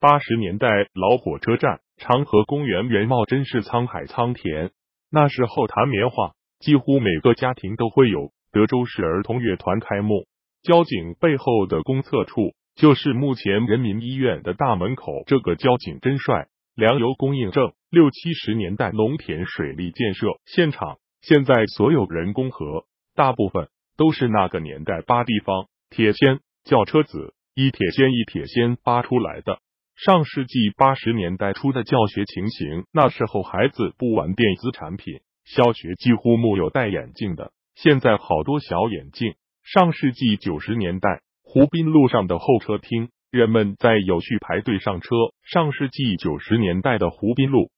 八十年代老火车站，长河公园原貌真是沧海桑田。那时候弹棉花，几乎每个家庭都会有。德州市儿童乐团开幕，交警背后的公厕处就是目前人民医院的大门口。这个交警真帅。粮油供应证，六七十年代农田水利建设现场，现在所有人工河，大部分都是那个年代扒地方铁锨叫车子，一铁锨一铁锨扒出来的。上世纪八十年代初的教学情形，那时候孩子不玩电子产品，小学几乎木有戴眼镜的，现在好多小眼镜。上世纪九十年代，湖滨路上的候车厅，人们在有序排队上车。上世纪九十年代的湖滨路，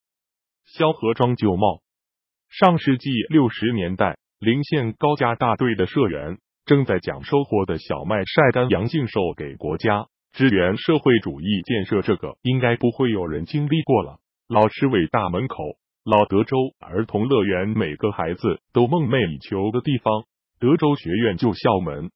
萧河庄旧貌。上世纪六十年代，临县高家大队的社员正在将收获的小麦晒干阳净售给国家。支援社会主义建设，这个应该不会有人经历过了。老师伟大门口，老德州儿童乐园，每个孩子都梦寐以求的地方。德州学院旧校门，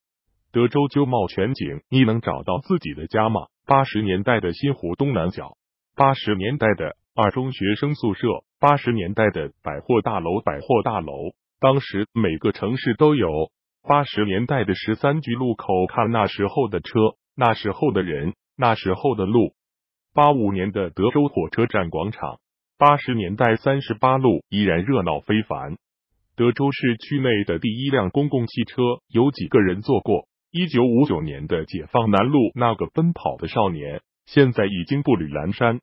德州旧貌全景，你能找到自己的家吗？八十年代的新湖东南角，八十年代的二中学生宿舍，八十年代的百货大楼，百货大楼，当时每个城市都有。八十年代的十三局路口，看那时候的车。那时候的人，那时候的路。八五年的德州火车站广场，八十年代三十八路依然热闹非凡。德州市区内的第一辆公共汽车，有几个人坐过？一九五九年的解放南路，那个奔跑的少年，现在已经步履阑珊。